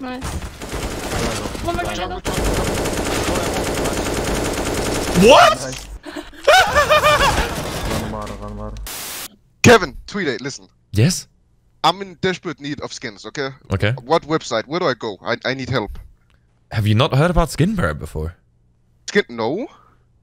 Nice. One more Jungle, jungle. jungle. What? One more, one more. Kevin, Tweeday, listen. Yes. I'm in desperate need of skins, okay? Okay. What website? Where do I go? I, I need help. Have you not heard about Skinbaron before? Skin? No?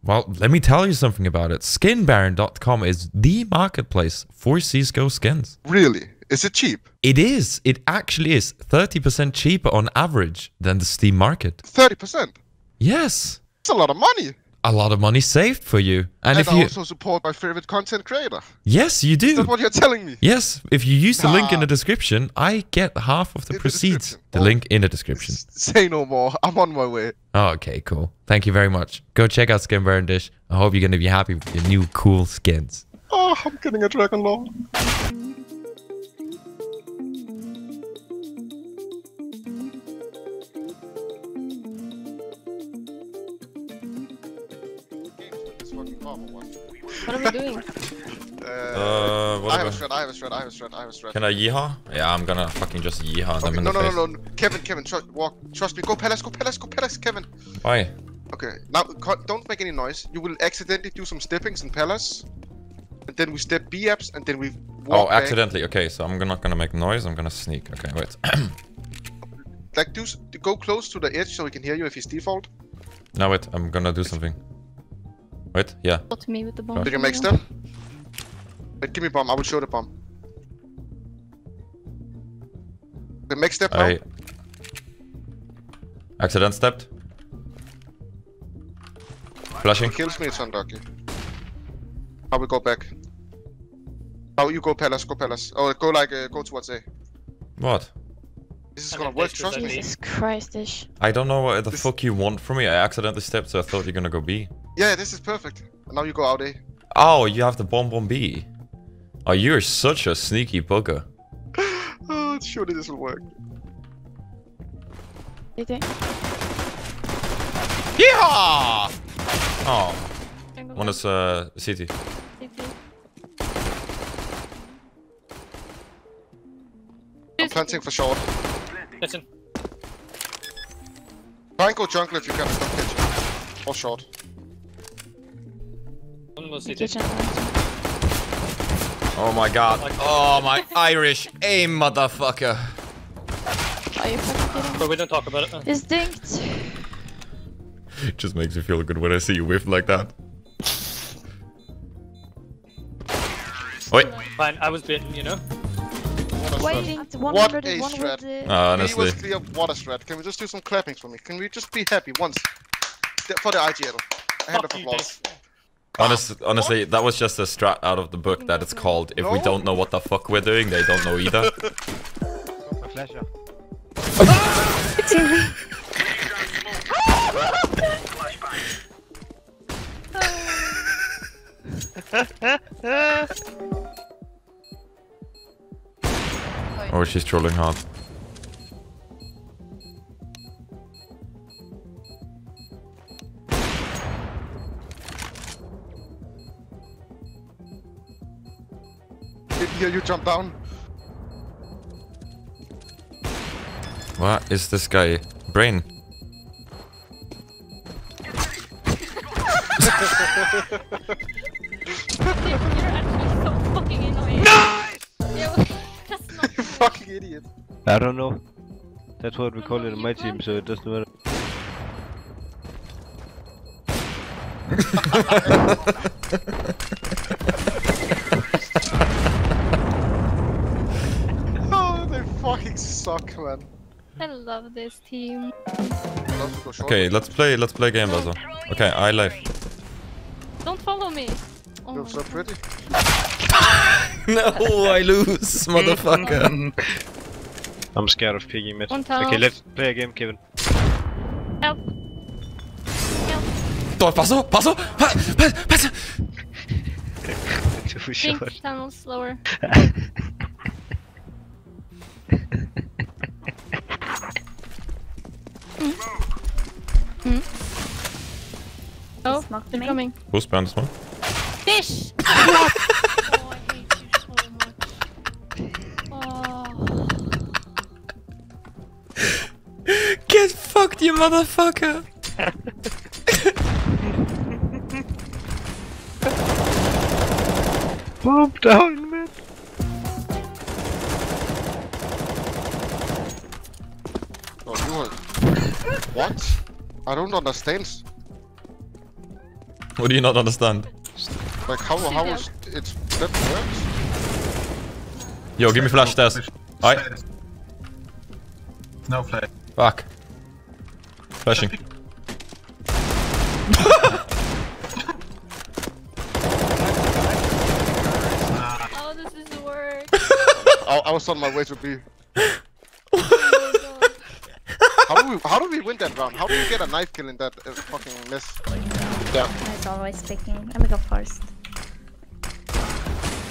Well, let me tell you something about it. Skinbaron.com is the marketplace for CSGO skins. Really? Is it cheap? It is. It actually is 30% cheaper on average than the Steam market. 30%? Yes. It's a lot of money. A lot of money saved for you. And, And, if I you also support my favorite content creator. Yes, you Is do. that what you're telling me? Yes, if you use the link in the description, I get half of the In proceeds. description. The Oh. link in the description. Say no more. I'm on my way. Oh, okay, cool. Thank you very much. Go check out Skinbaron Dish. I hope you're going to be happy with your new cool skins. Oh, I'm getting a Dragon Lore. What are we doing? Uh, what I have a shred, I have a shred, I have a shred, I have a shred. Can I yeehaw? Yeah, I'm gonna fucking just yeehaw them Okay, in no, the no, face. no, no, Kevin, Kevin, trust, walk, trust me. Go Palace, go Palace, go Palace, Kevin. Why? Okay, now don't make any noise. You will accidentally do some steppings in Palace, and then we step B apps, and then we walk Oh, back. accidentally. Okay, so I'm not gonna make noise. I'm gonna sneak. Okay, wait. Like do s- go close to the edge so we can hear you if he's default. no, wait. I'm gonna do something. Wait. Yeah. Got me with the bomb. Did you make step? Wait, give me bomb. I will show the bomb. Okay, make step now. Accident stepped. Flashing. Kills me, it's unlucky. I will go back? How you go Palace? Go Palace. Oh, go like uh, go towards A. What? This is I gonna work. Trust me. Jesus Christ, ish. I don't know what the This- fuck you want from me. I accidentally stepped, so I thought you're gonna go B. Yeah, this is perfect. And now you go out A. Oh, you have the bomb bomb B. Oh, you're such a sneaky bugger. oh, surely this will work. Did they? Yeehaw! Oh, Jungle one is uh CT. I'm planting for short. Listen. Try and go jungle if you can. Stop pitching. Or short. One more CT. Kitchen. Oh my god. Oh my Irish aim, motherfucker. Are you fucking kidding? But we don't talk about it. It's dinked. It just makes me feel good when I see you whiff like that. Wait. Fine, I was bitten, you know? Waiting. What a One strat. with Uh, honestly. He was clear water strat. Can we just do some clappings for me? Can we just be happy once? For the IGL. A hand of Fuck you, applause. Dave. Honest, honestly, that was just a strat out of the book that it's called If we don't know what the fuck we're doing, they don't know either. oh, she's trolling hard. Here you jump down. What is this guy? Brain. You're actually so fucking annoying. Nice! That's not You fucking idiot. I don't know. That's what we call it in my team, so it doesn't matter. suck, man. I love this team. I'd love to go short. Okay, let's play. Let's play game, Bazo. Okay, I left. Don't follow me. Oh You're so pretty. no, I lose, motherfucker. I'm scared of piggy mid. Okay, let's play a game, Kevin. Help. Help. Då, passo, passo, pa, pa, passo. Too short. Think tunnel slower. Hmm? Oh, knocked they're me. coming. Who's behind this one? Fish! oh, I hate you so much. Oh. fucked, you motherfucker! Bomb down, man. Oh, you are... What? I don't understand. What do you not understand? Like, how, how is it... That works? Yo, give me flash stairs. Alright. No flag. Fuck. Flashing. Oh, this is the worst. I, I was on my way to B. Oh my god. How do we, how do we win that round? How do we get a knife kill in that uh, fucking mess? Yeah. It's always picking. Let me go first.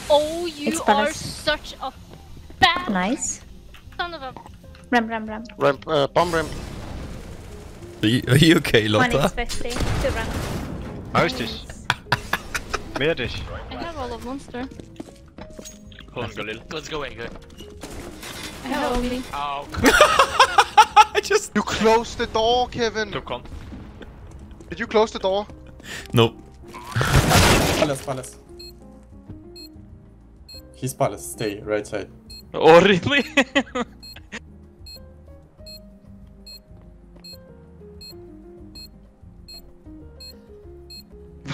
Oh, you It's are Palace. such a bad Nice. son of a. Ram, ram, ram. Ramp, uh, bomb ramp. Are you, are you okay, One Lotta? is 50. Two ram. Huis dich. Meer dich. I have all of monster. Hold on, go little. Let's go away, go. I have only. Oh, I just... You closed the door, Kevin! don't come. Did you close the door? Nope. Palace, palace. He's palace. Stay right side. Oh, really?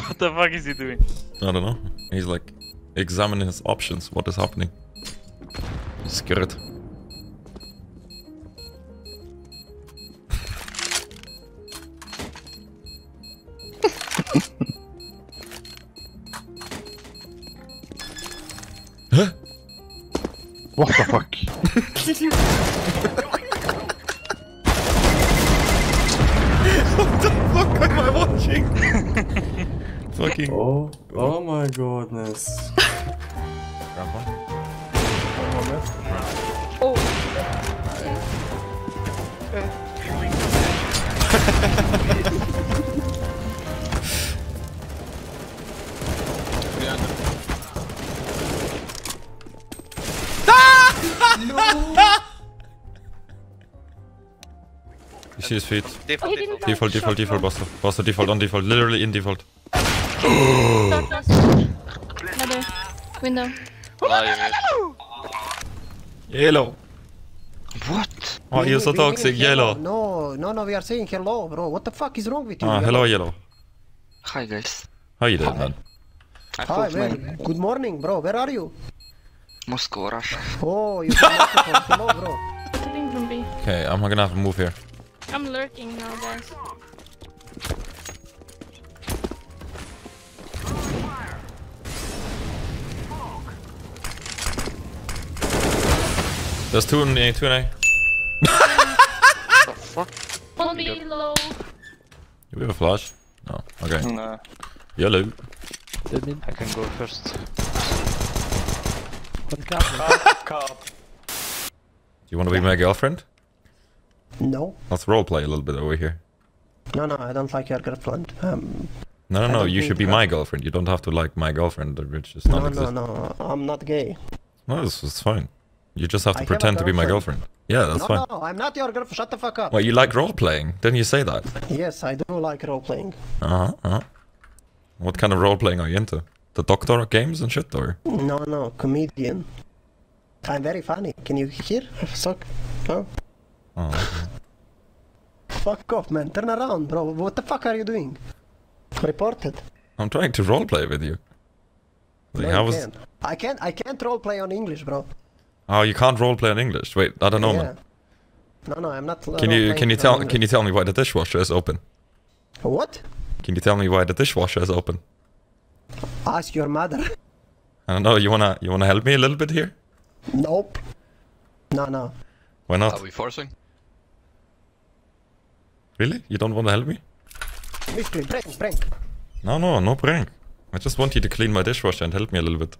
what the fuck is he doing? I don't know. He's like examining his options. What is happening? He's scared. Watching? Fucking. Oh, oh my goodness. You see his feet. Oh, he didn't Default, default, default, Buster. Buster, default, on default. Literally in default. Start last. Another window. Yellow. What? Oh, you're so We- we mean toxic, yellow. No, no, no, we are saying hello, bro. What the fuck is wrong with you? Ah, Yellow? hello, yellow. Hi guys, How you doing, man? I Hi, thought my man. Good morning, bro. Where are you? Moscow, Russia. Oh, you from Moscow. Hello, bro. From B. Okay, I'm gonna have to move here. I'm lurking now, guys. There's two in A, two in A. The fuck? On B low. Do we have a flash? No. Okay. No. Yellow. I can go first. Do You wanna be my girlfriend? No, Let's roleplay a little bit over here. no, no. I don't like your girlfriend. Um, No, no, no. You should be my girlfriend. You don't have to like my girlfriend, which is not no, no, no. I'm not gay. No, it's, it's fine. You just have to I have pretend to be my girlfriend. Yeah, that's no, fine. no, I'm not your girlfriend. Shut the fuck up. Well, you like role playing? Then you say that. Yes, I do like role playing. Uh huh. Uh-huh. What kind of role playing are you into? The Doctor games and shit, or? No, no, comedian. I'm very funny. Can you hear? Suck. Huh? Oh. Fuck off, man. Turn around, bro. What the fuck are you doing? Reported. I'm trying to role play with you. Like, No, how you was? can't. I can't. I can't role play on English, bro. Oh, you can't role play in English. Wait, I don't know, Yeah. man. No, no, I'm not. Can you can you tell can you tell me why the dishwasher is open? What? Can you tell me why the dishwasher is open? Ask your mother. I don't know. You wanna you wanna help me a little bit here? nope. No, no. Why not? Are we forcing? Really? You don't want to help me? Mystery, prank, prank. No, no, no prank. I just want you to clean my dishwasher and help me a little bit.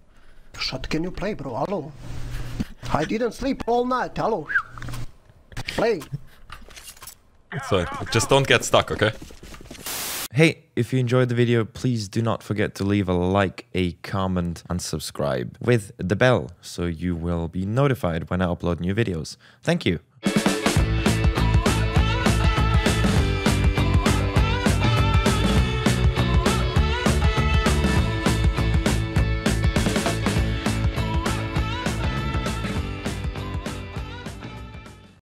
Shut. Can you play, bro? Hello. I didn't sleep all night. Hello. Play. So just don't get stuck, okay? Hey, if you enjoyed the video, please do not forget to leave a like, a comment, and subscribe with the bell so you will be notified when I upload new videos. Thank you.